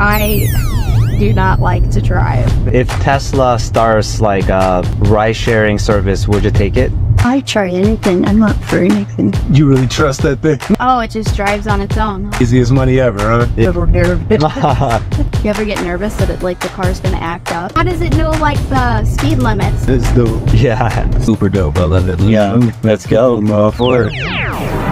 I do not like to drive. If Tesla starts like a ride sharing service, would you take it? I try anything. I'm up for anything. You really trust that thing? Oh, it just drives on its own. Easiest money ever, huh? Ever nervous? you ever get nervous that it, like the car's gonna act up? How does it know like the speed limits? It's dope. yeah. Super dope. I love it. Yeah. Let's go. I'm all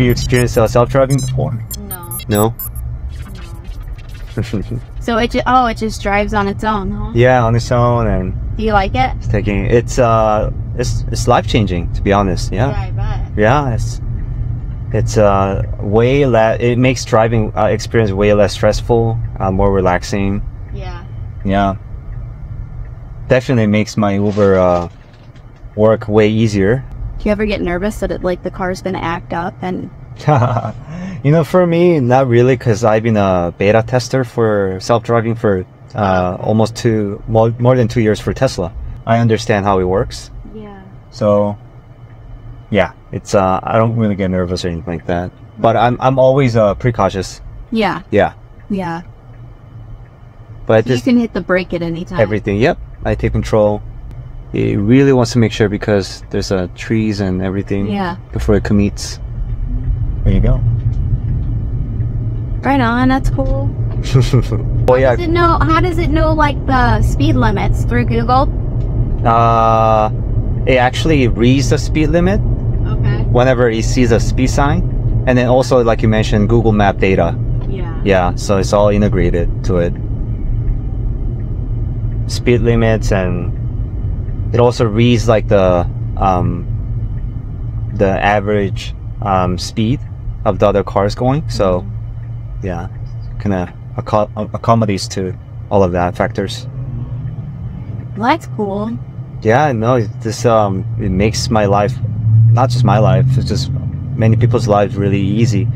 Have you experienced uh, self-driving before? No. No. So it just oh, it just drives on its own, huh? yeah, on its own and Do you like it? it's taking it's uh it's it's life changing to be honest. Yeah. I bet. Yeah, it's it's uh way less. It makes driving uh, experience way less stressful, uh, more relaxing. Yeah. Yeah, definitely makes my Uber uh, work way easier. Do you ever get nervous that it like the car's gonna act up and you know, for me, not really, because I've been a beta tester for self-driving for uh, almost two more, more than two years for Tesla. I understand how it works, Yeah. so yeah, it's uh, I don't really get nervous or anything like that. But I'm I'm always uh, precautious. Yeah. Yeah, Yeah. but You just can hit the brake at any time. everything. Yep, I take control. It really wants to make sure because there's uh, trees and everything Yeah. before it commits. There you go. Right on, that's cool. oh yeah, Does it know how does it know like the speed limits through Google? uh, it actually reads the speed limit Okay. whenever it sees a speed sign, and then also like you mentioned, Google Map data. Yeah. Yeah, so it's all integrated to it. Speed limits and it also reads like the um, the average um, speed of the other cars going. So yeah, kind of acco- accommodates to all of that factors. That's cool. Yeah, no, this um, it makes my life, not just my life, it's just many people's lives really easy.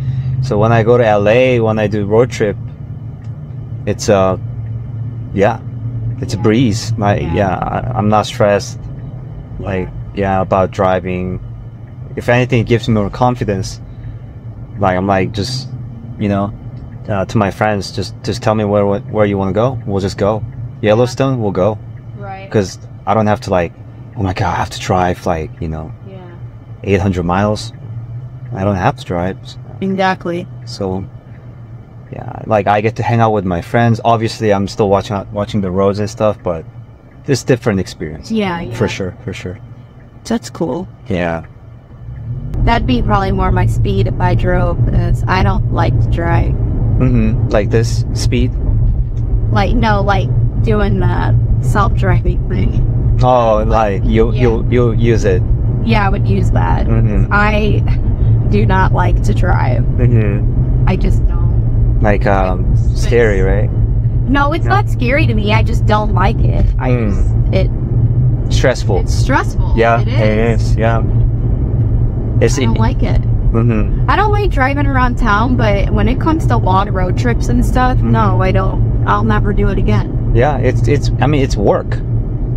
So when I go to LA, when I do road trip, it's uh, yeah, it's a breeze. My Yeah. yeah, I, I'm not stressed. Like yeah, about driving. If anything, it gives me more confidence. Like I'm like just, you know, uh, to my friends, just just tell me where where you want to go. We'll just go. Yellowstone, we'll go Right. because I don't have to like, oh my god, I have to drive like you know, Yeah. 800 miles. I don't have to drive, Exactly. so yeah, like I get to hang out with my friends. Obviously, I'm still watching watching the roads and stuff, but it's different experience Yeah, yeah. for sure, for sure. That's cool. Yeah, That'd be probably more my speed if I drove because I don't like to drive. Mm-hmm. like this speed. Like no, like doing the self-driving thing. Oh, like you Yeah. you you'll use it. Yeah, I would use that. hmm I do not like to drive. hmm I just. Like um, scary, right? No, it's not scary to me. I just don't like it. I Mm. just it Stressful. it's stressful. yeah, it is. it is. Yeah, it's. I don't like it. Mm-hmm. I don't like driving around town, but when it comes to long road trips and stuff, Mm-hmm. no, I don't. I'll never do it again. Yeah, it's it's. I mean, it's work.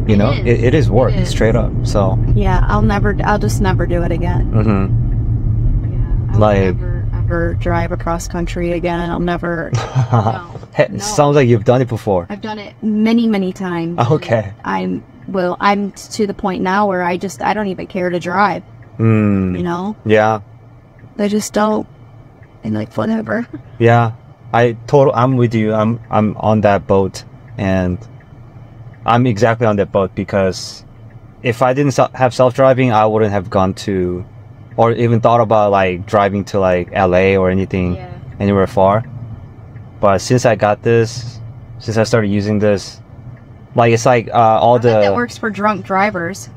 You It know, is. It, it is work, is. straight up. So, Yeah, I'll never. I'll just never do it again. Mm-hmm. Yeah, Like- never ever drive across country again. I'll never. no, no. sounds like you've done it before. I've done it many, many times. Okay. I'm well. I'm to the point now where I just I don't even care to drive. You Mm, know, yeah, I just don't. And like whatever. yeah. I total. I'm with you. I'm I'm on that boat, and I'm exactly on that boat because if I didn't have self driving, I wouldn't have gone to, or even thought about like driving to like LA or anything. anywhere far. But since I got this, since I started using this, like it's like uh, all I bet that the works for drunk drivers.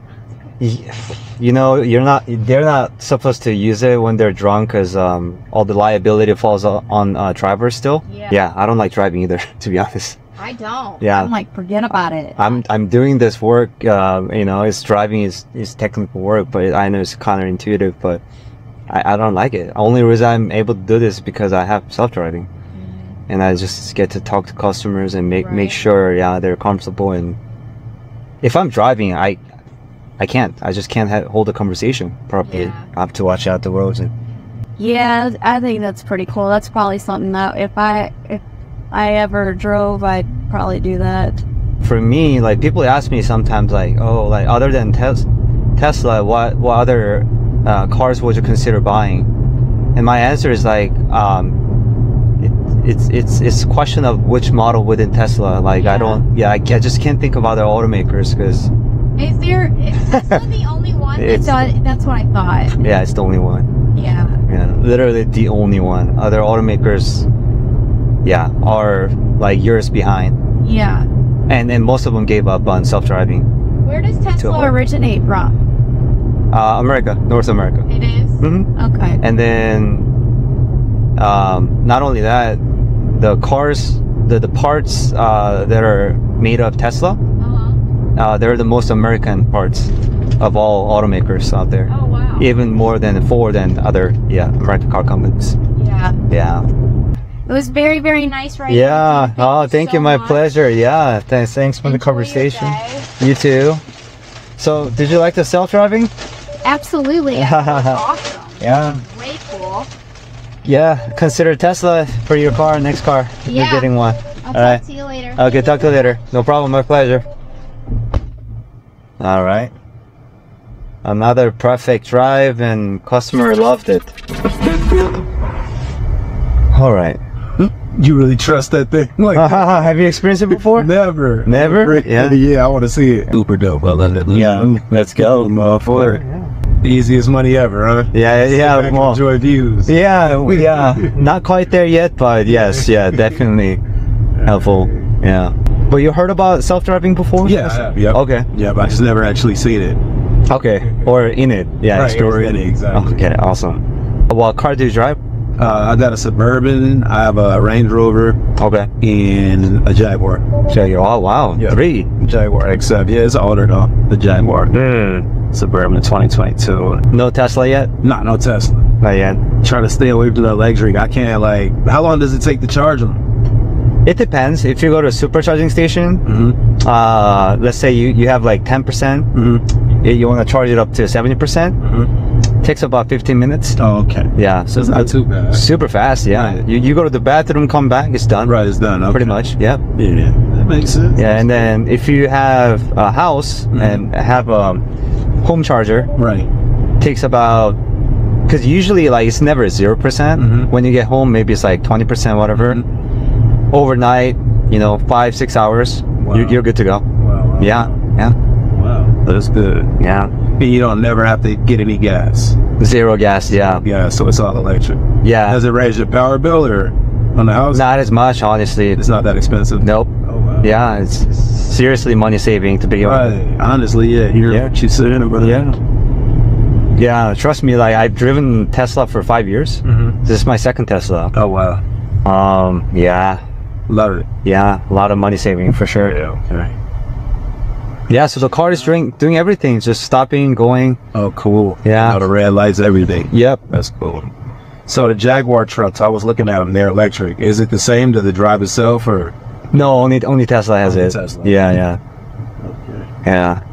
you know you're not they're not supposed to use it when they're drunk because um, all the liability falls o- on uh, drivers still. Yeah. Yeah, I don't like driving either to be honest. I don't. Yeah. I'm like, forget about it. I'm I'm doing this work. Uh, you know, it's driving is is technical work, but I know it's counterintuitive. But I, I don't like it. Only reason I'm able to do this is because I have self driving, and I just get to talk to customers and make make sure yeah they're comfortable. And if I'm driving, I I can't. I just can't ha- hold a conversation properly. Yeah. I have to watch out the roads and Yeah, I think that's pretty cool. That's probably something that if I if I ever drove, I'd probably do that. for me, like people ask me sometimes, like, oh, like other than tes- Tesla, what what other uh, cars would you consider buying? And my answer is like, um, it, it's it's it's a question of which model within Tesla. Like I don't, yeah, I, I just can't think of other automakers because Is there is Tesla the only one? It's- That's, that's what I thought. yeah, it's the only one. Yeah. Yeah, literally the only one. Other automakers, yeah, are like years behind, Yeah. and and most of them gave up on self driving. Where does Tesla originate from? Uh, America, North America. It is. hmm Okay. and then um, not only that the cars the, the parts uh, that are made of tesla Uh-huh. uh, they're the most american parts of all automakers out there Oh wow. even more than ford and other yeah american car companies Yeah. yeah It was very very nice right yeah oh thank you so my much. pleasure yeah thanks thanks for the Enjoy your conversation you too so did you like the self-driving Absolutely. awesome. yeah Way cool. yeah consider tesla for your car next car Yeah. you're getting one I'll All talk right. to you later. Okay, talk to you later. No problem, my pleasure. All right. Another perfect drive, and customer loved it. All right. You really trust that thing? Like Have you experienced it before? never, Never? Yeah. yeah. I want to see it. Super dope. I love it. Yeah. Let's go. motherfucker. Easiest money ever, huh? Yeah, yeah, I can well, enjoy views. yeah, yeah. Not quite there yet, but yes, yeah, definitely helpful. Yeah. But you heard about self-driving before? Yeah, I have, yep. Okay. Yeah, but I just never actually seen it. Okay. Or in it. Yeah. Right, story. it, exactly. Okay. Awesome. What car do you drive? Uh, I got a Suburban, I have a Range Rover, Okay. and a Jaguar. Jaguar. Oh wow. Yeah. Three. Jaguar XF. Yeah, it's older though. The Jaguar. Suburban 2022. No Tesla yet? Not no Tesla. Not yet. Trying to stay away from the luxury. I can't like. How long does it take to charge them? It depends. If you go to a supercharging station, Mm-hmm. uh, let's say you, you have like 10%, Mm-hmm. you, you want to charge it up to 70%, Mm-hmm. Takes about 15 minutes. Oh, okay. Yeah. So it's not too bad. super fast. Yeah. Right. You, you go to the bathroom, come back, it's done. Right, it's done. Okay. Pretty much. Yeah. Yeah, that makes sense. Yeah. And then if you have a house Mhm. and have a home charger, Right. takes about because usually like it's never 0% Mhm. when you get home maybe it's like 20% whatever Mm-hmm. overnight you know five six hours Wow. you're, you're good to go Wow. wow. yeah yeah. That's good. yeah And you don't never have to get any gas. zero gas yeah Yeah, so it's all electric. yeah Does it raise your power bill or on the house? not as much honestly It's not that expensive. nope Oh, wow. yeah it's seriously money saving to be Right. Honestly, yeah. You're, Yeah. She's sitting brother. yeah yeah trust me like i've driven tesla for five years Mm-hmm. this is my second tesla Oh wow. um yeah Love it. yeah a lot of money saving for sure Yeah. Okay. Yeah, so the car is doing doing everything, just stopping, going. Oh, cool. Yeah. All the red lights, everything. Yep. That's cool. So the Jaguar trucks, I was looking at them. They're electric. Is it the same to the drive itself, or? No, only only Tesla has Only it. Tesla. Yeah, yeah, Okay. yeah.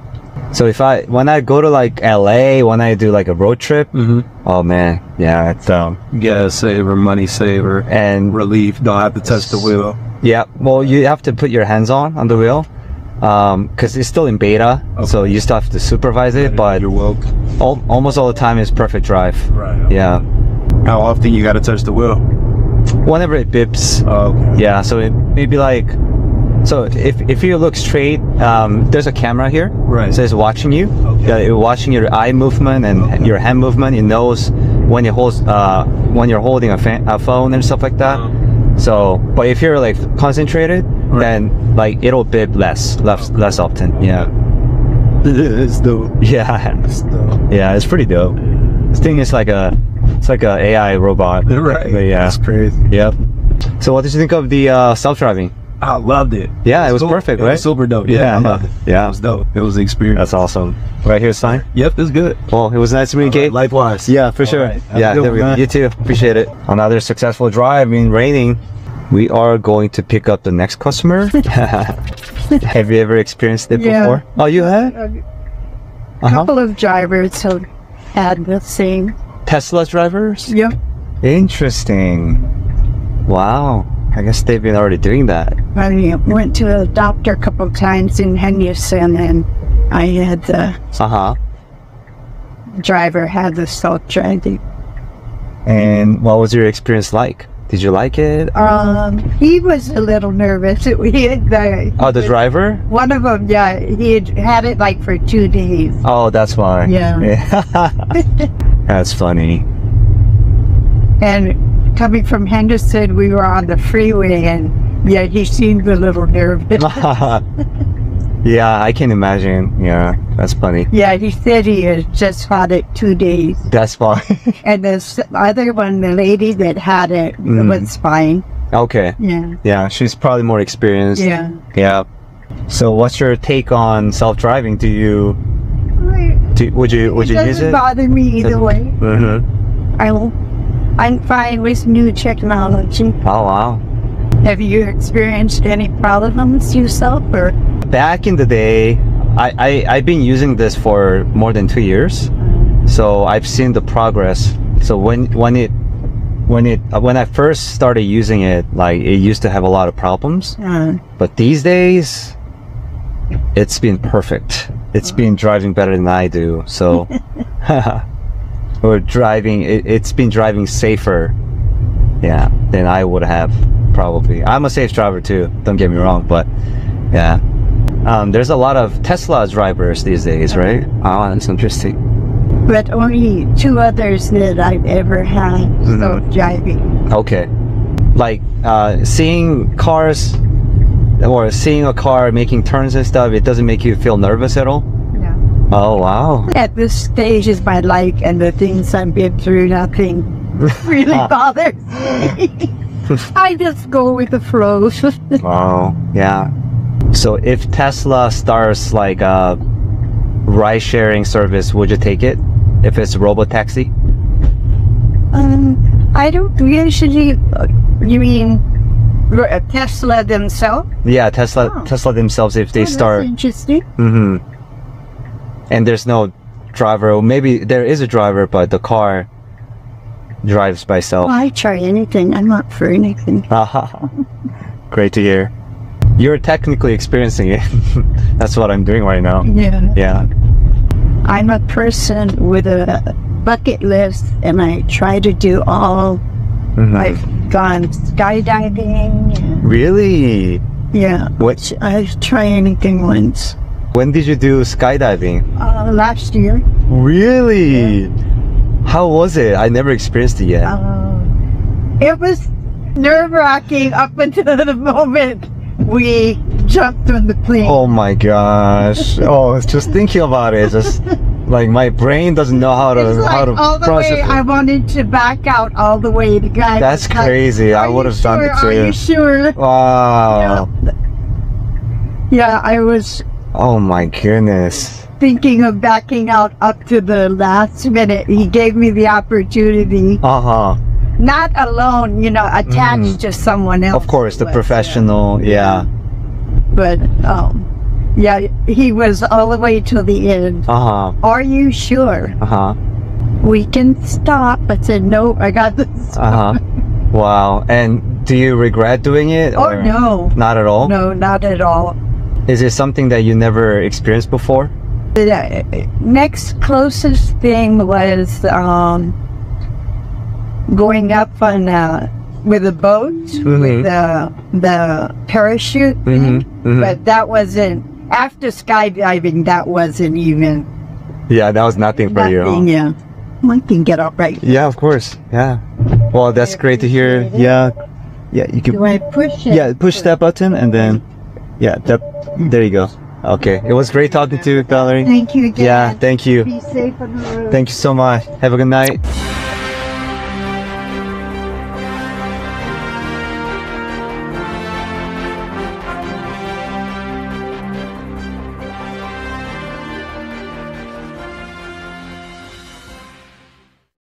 So if I when I go to like LA, when I do like a road trip, Mm-hmm. oh man, yeah, it's um Gas saver, money saver, and relief. Don't have to touch the wheel. yeah, well you have to put your hands on on the wheel, um, because it's still in beta, so you still have to supervise it. But you're woke. al- almost all the time is perfect drive. Right. Yeah, How often you got to touch the wheel? whenever it bips, Oh, okay. Yeah, so it maybe like so if if you look straight, um, there's a camera here. Right. So it's watching you. Okay. Yeah, it's watching your eye movement and Okay. your hand movement. It knows when you hold uh when you're holding a, a phone and stuff like that. So, but if you're like concentrated, Right. then like it'll bip less, less, less often. Yeah. it's dope. Yeah. It's dope. Yeah, it's pretty dope. This thing is like a it's like a AI robot. Right. But yeah. That's crazy. Yep. So what did you think of the uh, self-driving? I loved it. Yeah, it was Cool. perfect, It right? was super dope. Yeah, Yeah, I loved it. yeah. It was dope. It was the experience. That's awesome. Right here, sign. Yep, it's good. Well, it was nice to meet you, Gabe. Likewise. Yeah, for All sure. right. Yeah, there we go. You too. Appreciate it. Another successful drive in raining. We are going to pick up the next customer. have you ever experienced it Yeah. before? Oh, you have? A Uh-huh. couple of drivers have had the same. Tesla drivers? Yep. Interesting. Wow. I guess they've been already doing that. I went to a doctor a couple of times in Henderson, and I had the Uh huh. driver had the self driving. And what was your experience like? Did you like it? Um, he was a little nervous. He had the, Oh, the driver? one of them, yeah, he had had it like for two days. Oh, that's why. Yeah. that's funny. And coming from Henderson, we were on the freeway, and yeah, he seemed a little nervous. yeah, I can imagine. Yeah, that's funny. yeah, he said he had just had it two days. That's fine. And this other one, the lady that had it, Mm. was fine. okay. Yeah. Yeah, she's probably more experienced. Yeah. Yeah. So, what's your take on self-driving? Do you, do, would you, would it you use doesn't bother me either way. Mm-hmm. I, I'm fine with new technology. Oh wow. Have you experienced any problems yourself, or Back in the day, I, I I've been using this for more than two years, so I've seen the progress. So when when it when it uh, when I first started using it, like it used to have a lot of problems. But these days, it's been perfect. It's been driving better than I do. So, or driving, it, it's been driving safer, yeah, than I would have probably. I'm a safe driver too. Don't get me wrong, but yeah, um, there's a lot of Tesla drivers these days, right? Oh, that's interesting. but only two others that I've ever had Mm-hmm. self-driving. Okay, like uh, seeing cars or seeing a car making turns and stuff. It doesn't make you feel nervous at all. Yeah. Oh wow. At this stage is my life and the things I've been through, nothing really bothers me. I just go with the flow. Wow. Yeah. So if Tesla starts like a ride sharing service, would you take it? If it's a robo taxi? um, I don't usually. Uh, you mean uh, Tesla themselves? Yeah, Tesla Oh. Tesla themselves if they Oh, start interesting. hmm And there's no driver or maybe there is a driver but the car drives by itself. Well, I try anything. I'm not for anything. Great to hear. You're technically experiencing it. That's what I'm doing right now. Yeah. Yeah. I'm a person with a bucket list, and I try to do all. Mhm. I've gone skydiving. Really? yeah. What I try anything once. when did you do skydiving? Uh, last year. Really? How was it? I never experienced it yet. Uh, it was nerve wracking up until the moment we jumped on the plane. oh my gosh. Oh, it's just thinking about it. It's just like my brain doesn't know how to It's how like to all the process way. it. I wanted to back out all the way. The guy. That's was like, crazy. I would have done sure? it Are you sure? Wow. Yeah, I was Oh my goodness. thinking of backing out up to the last minute. He gave me the opportunity, Uh huh. Not alone, you know, attached to someone else. Mm. Of course, the but, professional. Yeah. But um, yeah, he was all the way to the end. Uh huh. Are you sure? Uh huh. We can stop. I said, no, I got this. Uh huh. Wow. And do you regret doing it? Oh, or no. Not at all. No, not at all. Is it something that you never experienced before? The uh, next closest thing was um, going up on uh, with a boat Mhm. with the the parachute, thing. Mm-hmm. Mhm. but that wasn't after skydiving. That wasn't even Yeah, that was nothing for you. nothing. Yeah, I can get up right. Yeah, of course. Yeah. Well, that's great to hear. it. Yeah. Yeah, you can. Do I push it? Yeah, push that button and then. Yeah, that. There you go. Okay. It was great talking to you, Valerie. Thank you again. Yeah, thank you. Be safe on the road. Thank you so much. Have a good night.